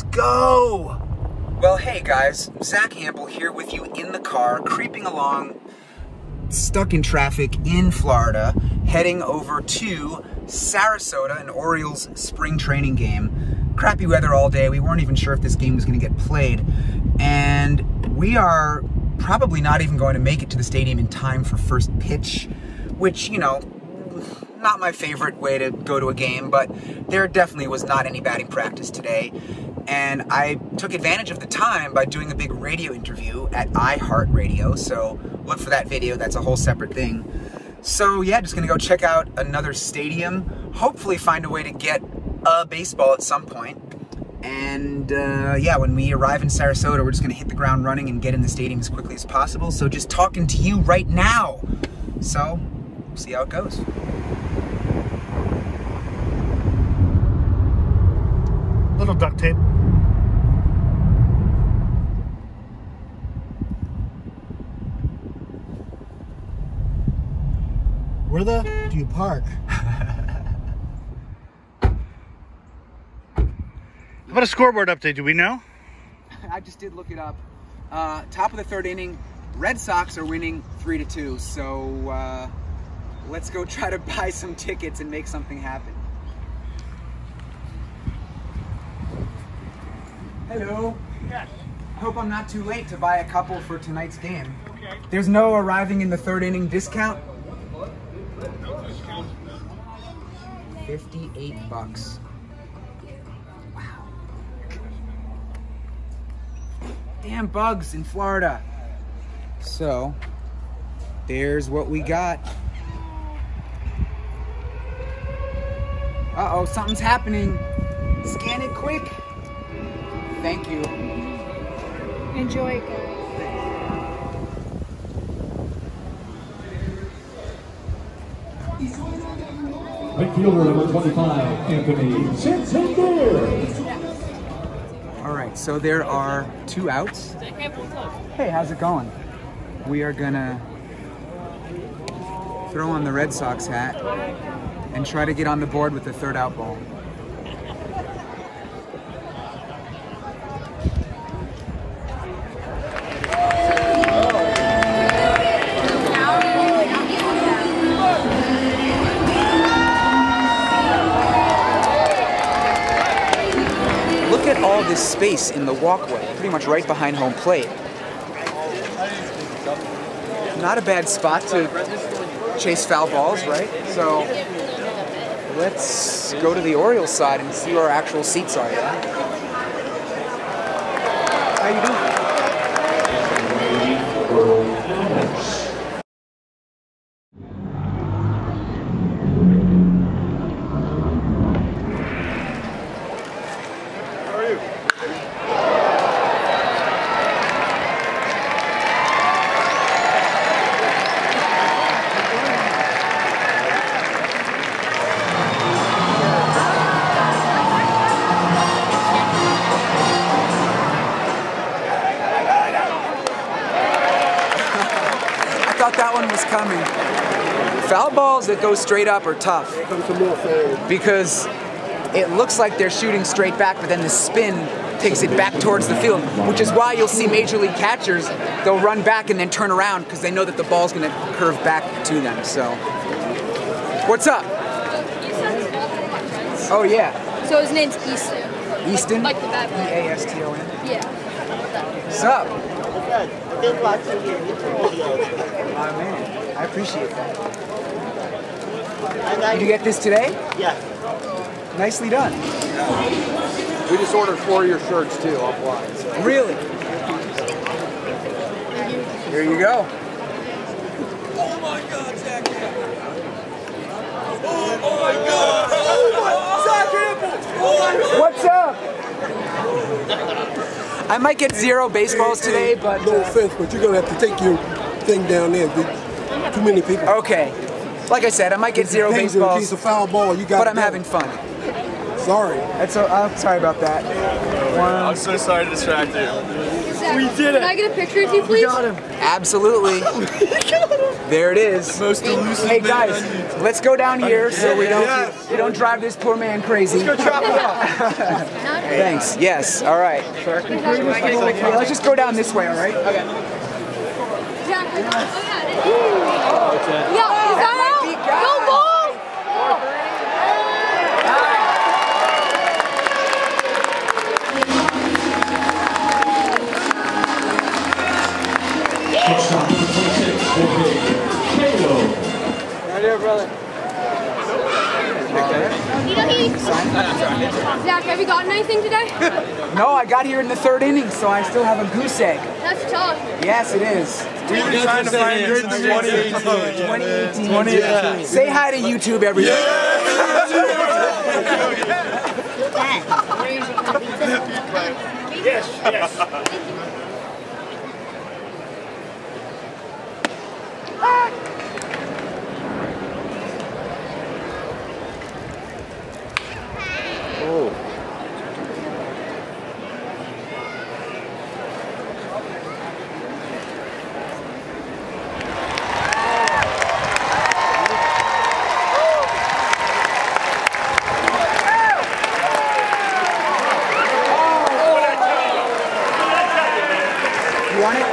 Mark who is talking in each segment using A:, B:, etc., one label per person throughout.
A: Let's go! Well, hey guys, Zack Hample here with you in the car, creeping along, stuck in traffic in Florida, heading over to Sarasota, an Orioles spring training game. Crappy weather all day. We weren't even sure if this game was going to get played. And we are probably not even going to make it to the stadium in time for first pitch, which, you know, not my favorite way to go to a game, but there definitely was not any batting practice today. And I took advantage of the time by doing a big radio interview at iHeartRadio. So look for that video, that's a whole separate thing. So yeah, just gonna go check out another stadium, hopefully find a way to get a baseball at some point. And uh, yeah, when we arrive in Sarasota, we're just gonna hit the ground running and get in the stadium as quickly as possible. So just talking to you right now. So, see how it goes.
B: Little duct tape. Where the do you park? How about a scoreboard update? Do we know?
A: I just did look it up. Uh, top of the third inning, Red Sox are winning three to two. So uh, let's go try to buy some tickets and make something happen. Hello.
C: Yes.
A: I hope I'm not too late to buy a couple for tonight's game.
C: Okay.
A: There's no arriving in the third inning discount.
C: No discount.
A: 58 bucks. Damn bugs in Florida. So, there's what we got. Uh-oh, something's happening. Scan it quick. Thank you.
D: Enjoy, guys.
E: Right fielder number 25, Anthony Santander.
A: All right, so there are two outs. Hey, how's it going? We are gonna throw on the Red Sox hat and try to get on the board with the third out ball. This space in the walkway, pretty much right behind home plate. Not a bad spot to chase foul balls, right? So let's go to the Orioles side and see where our actual seats are. How you doing? Thought that one was coming. Foul balls that go straight up are tough because it looks like they're shooting straight back, but then the spin takes it back towards the field, which is why you'll see major league catchers, they'll run back and then turn around because they know that the ball's going to curve back to them. So, what's up? Oh, yeah.
D: So his name's Easton.
A: Easton?
D: Like the bad.
A: E A S T O N.
D: Yeah.
A: What's up?
F: I've been watching your videos.
A: My man. I appreciate that.
F: And I,
A: Did you get this today?
F: yeah.
A: Nicely done.
G: We just ordered four of your shirts too offline. So.
A: Really? Here you go. Oh my god, Zack. Oh, oh my god. What's up? I might get zero baseballs today, but
H: No
A: uh,
H: offense, but you're gonna have to take your thing down there. Too many people.
A: okay. Like I said, I might get zero
H: Dangerous. In case
A: baseballs,
H: foul ball, you got.
A: but I'm having fun.
H: Sorry.
A: That's so, I'm sorry about that.
C: I'm so sorry to distract you.
D: Zack, we did it. Can I get a picture of you, please? We got him.
A: Absolutely. there it is. Most elusive Hey guys, let's go down here so we don't we don't drive this poor man crazy. Let's go chop it up. Thanks. Yes. All right. Hey, let's just go down this way. All right. Okay.
D: Zack, oh yeah.
F: Right here, brother.
D: Zack, have you gotten anything today?
A: No, I got here in the third inning, so I still have a goose egg.
D: That's tough.
A: Yes, it is.
C: We've been trying to find good 2018.
A: 2018. Say hi to YouTube, everybody.
C: Yes, yes.
A: want it?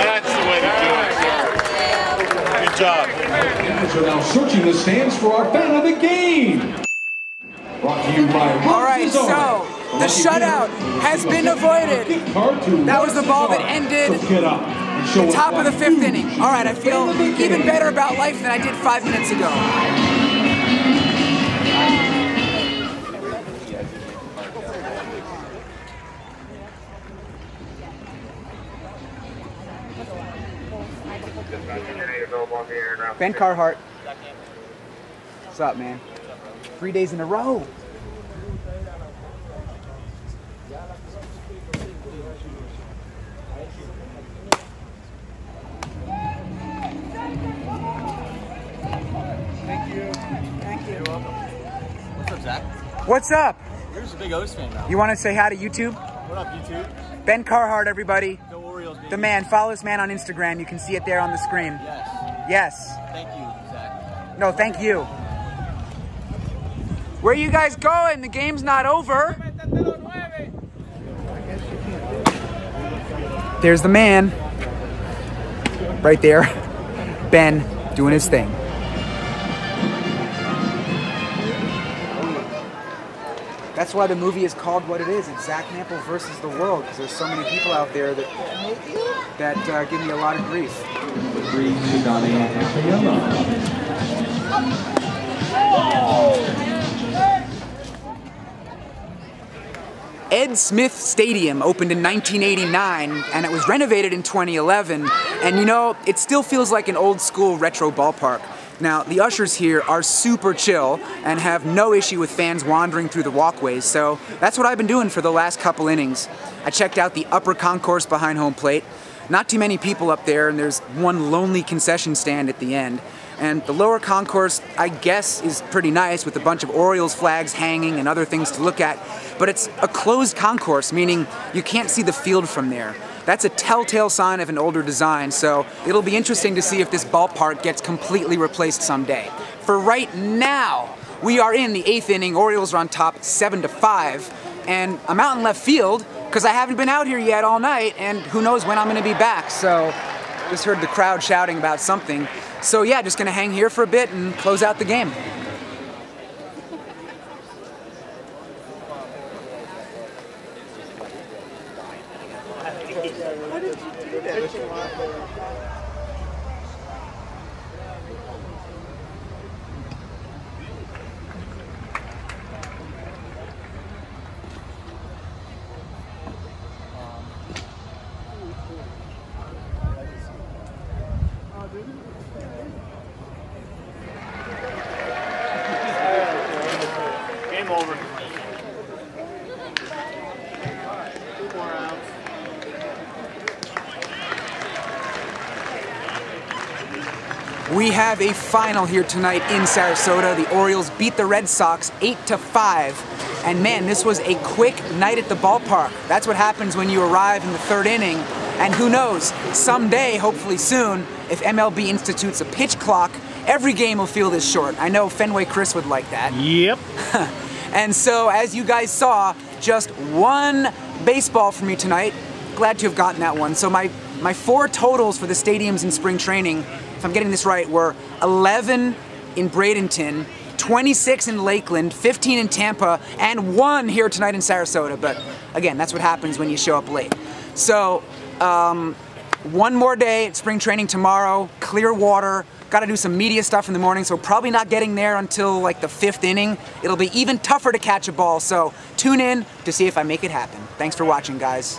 C: That's the way to do it. Good job.
E: The Fans are now searching the stands for our fan of the game. Brought to you by
A: All right, so the shutout has been avoided. That was the ball that ended the top of the fifth inning. All right, I feel even better about life than I did five minutes ago. Ben Carhart. What's up, man? Three days in a row. Thank you. Thank you.
I: What's up, Zack?
A: What's up?
I: You're just a big O's fan now.
A: You want to say hi to YouTube?
I: What up, YouTube?
A: Ben Carhart, everybody.
I: Go Orioles, baby.
A: The man. Follow this man on Instagram. You can see it there on the screen.
I: Yes.
A: Yes.
I: Thank you, Zack.
A: No, thank you. Where you guys going? The game's not over. There's the man. Right there. Ben doing his thing. That's why the movie is called what it is. It's Zack Hample versus the world because there's so many people out there that that uh, give me a lot of grief. Ed Smith Stadium opened in 1989 and it was renovated in 2011. And you know, it still feels like an old school retro ballpark. Now, the ushers here are super chill and have no issue with fans wandering through the walkways, so that's what I've been doing for the last couple innings. I checked out the upper concourse behind home plate. Not too many people up there, and there's one lonely concession stand at the end. And the lower concourse, I guess, is pretty nice with a bunch of Orioles flags hanging and other things to look at. But it's a closed concourse, meaning you can't see the field from there. That's a telltale sign of an older design, so it'll be interesting to see if this ballpark gets completely replaced someday. For right now, we are in the eighth inning. Orioles are on top, seven to five, and I'm out in left field because I haven't been out here yet all night, and who knows when I'm going to be back. So, just heard the crowd shouting about something. So yeah, just going to hang here for a bit and close out the game.
C: Game よろし。
A: We have a final here tonight in Sarasota. The Orioles beat the Red Sox 8 to 5. And man, this was a quick night at the ballpark. That's what happens when you arrive in the third inning. And who knows, someday, hopefully soon, if MLB institutes a pitch clock, every game will feel this short. I know Fenway Chris would like that.
B: Yep.
A: And so, as you guys saw, just one baseball for me tonight. Glad to have gotten that one. So my my four totals for the stadiums in spring training, if I'm getting this right, were 11 in Bradenton, 26 in Lakeland, 15 in Tampa, and one here tonight in Sarasota. But again, that's what happens when you show up late. So um, one more day at spring training tomorrow, Clearwater. Got to do some media stuff in the morning, so probably not getting there until like the fifth inning. It'll be even tougher to catch a ball, so tune in to see if I make it happen. Thanks for watching, guys.